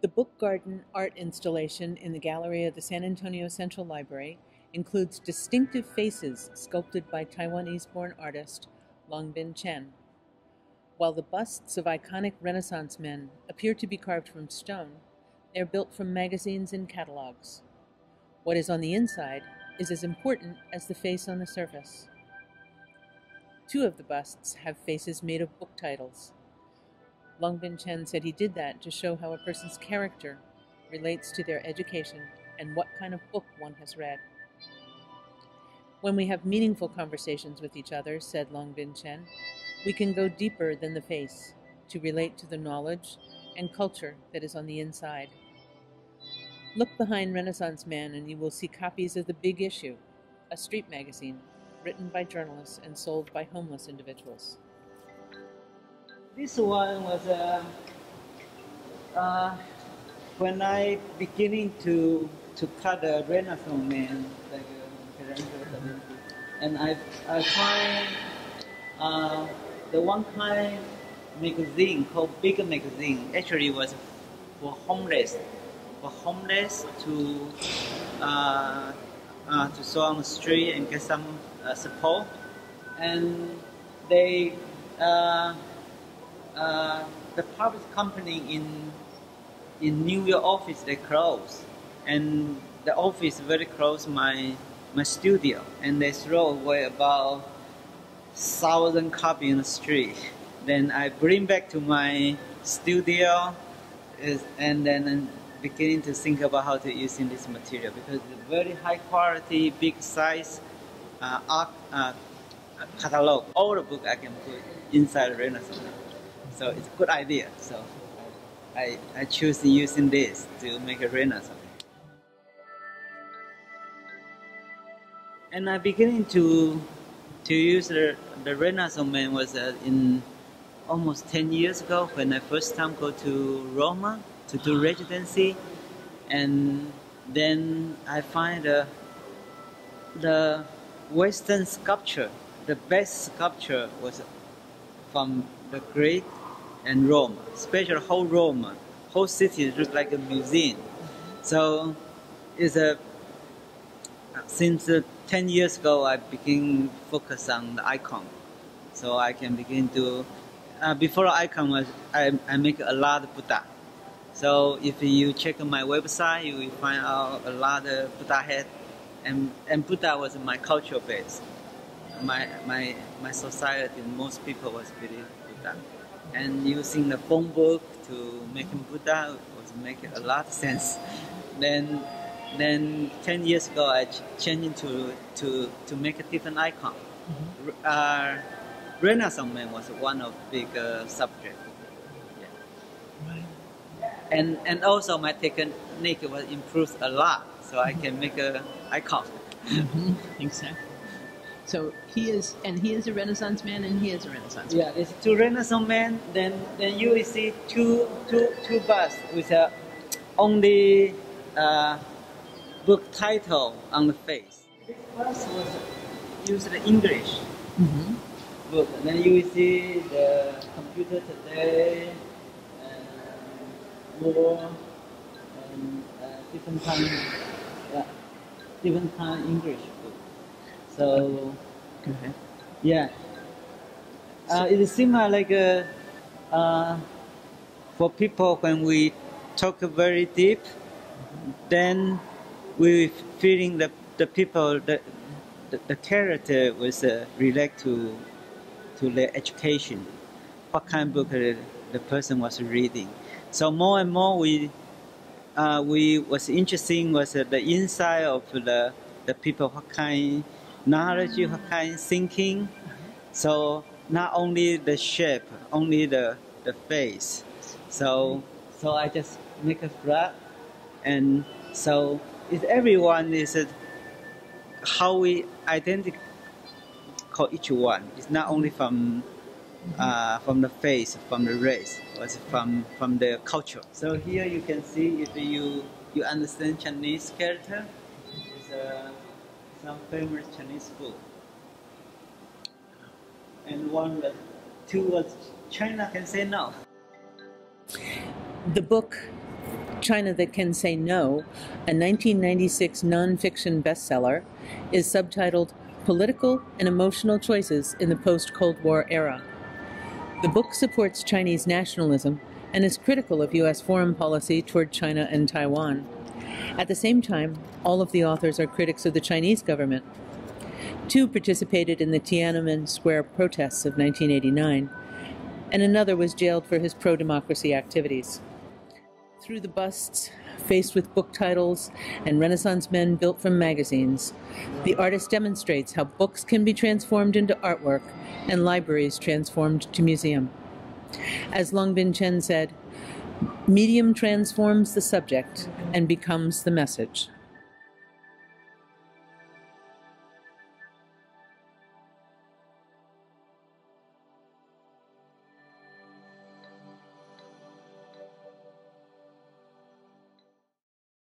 The Book Garden art installation in the gallery of the San Antonio Central Library includes distinctive faces sculpted by Taiwanese born artist Longbin Chen. While the busts of iconic Renaissance men appear to be carved from stone, they are built from magazines and catalogs. What is on the inside is as important as the face on the surface. Two of the busts have faces made of book titles. Longbin Chen said he did that to show how a person's character relates to their education and what kind of book one has read. When we have meaningful conversations with each other, said Longbin Chen, we can go deeper than the face to relate to the knowledge and culture that is on the inside. Look behind Renaissance Man and you will see copies of The Big Issue, a street magazine written by journalists and sold by homeless individuals. This one was uh, uh, when I beginning to to cut a Renaissance man, like and I I find uh, the one kind magazine called Bigger Magazine actually was for homeless, for homeless to uh, uh, to go on the street and get some uh, support, and they uh, the public company in in New York office they closed, and the office very close my my studio, and they throw away about thousand copy in the street. Then I bring back to my studio, is, and then beginning to think about how to use in this material because it's very high quality, big size uh, art uh, catalog. All the book I can put inside Renaissance. So it's a good idea. So I, I choose using this to make a Renaissance. And I beginning to to use the, the Renaissance man was uh, in almost 10 years ago when I first time go to Roma to do residency and then I find uh, the Western sculpture, the best sculpture was from the Greek and Rome, especially whole Rome, whole city look like a museum. So it's a since uh, 10 years ago, I begin focus on the icon. So I can begin to, uh, before icon, was, I, I make a lot of Buddha. So if you check my website, you will find out a lot of Buddha head. And, and Buddha was my cultural base. My, my, my society, most people was believe Buddha. And using the phone book to make making Buddha was making a lot of sense. Then then 10 years ago, I changed to, to, to make a different icon. Mm-hmm. Uh, Renaissance man was one of big uh, subject. Yeah. Right. And, and also my technique was improved a lot, so I can make a icon. Mm-hmm. Exactly. So he is, and he is a Renaissance man, and he is a Renaissance man. Yeah, it's two Renaissance men. Then, then you will see two, two, two busts with uh, only uh, book title on the face. This first was used in English mm-hmm. book, and then you will see the computer today, and war, and uh, different kind, yeah, different kind English book. So, okay. yeah, uh, it seems like uh, uh, for people when we talk very deep, then we feeling the, the people, the, the, the character was uh, relate to, to their education, what kind of book the, the person was reading. So more and more we, uh, we was interesting was uh, the inside of the, the people, what kind knowledge, what kind thinking. So not only the shape, only the, the face. So, so I just make a flat and so is everyone is uh, how we identify each one. It's not only from uh, from the face, from the race, but from from the culture. So here you can see if you you understand Chinese character, uh, some famous Chinese book. And one, two was China can say no. The book China That Can Say No, a 1996 nonfiction bestseller, is subtitled Political and Emotional Choices in the Post Cold War Era. The book supports Chinese nationalism and is critical of U.S. foreign policy toward China and Taiwan. At the same time, all of the authors are critics of the Chinese government. Two participated in the Tiananmen Square protests of 1989, and another was jailed for his pro democracy activities. Through the busts, faced with book titles and Renaissance men built from magazines, the artist demonstrates how books can be transformed into artwork and libraries transformed to museum. As Longbin Chen said, medium transforms the subject and becomes the message.